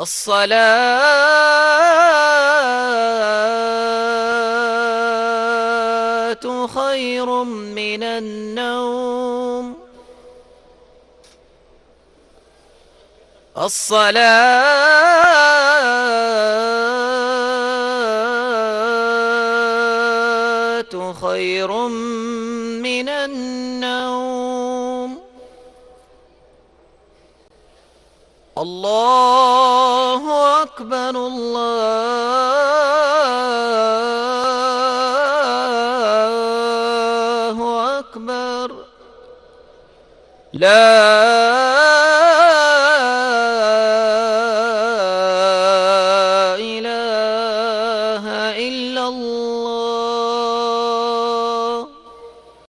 الصلاة خير من النوم. الصلاة خير من النوم. الله أكبر الله أكبر. لا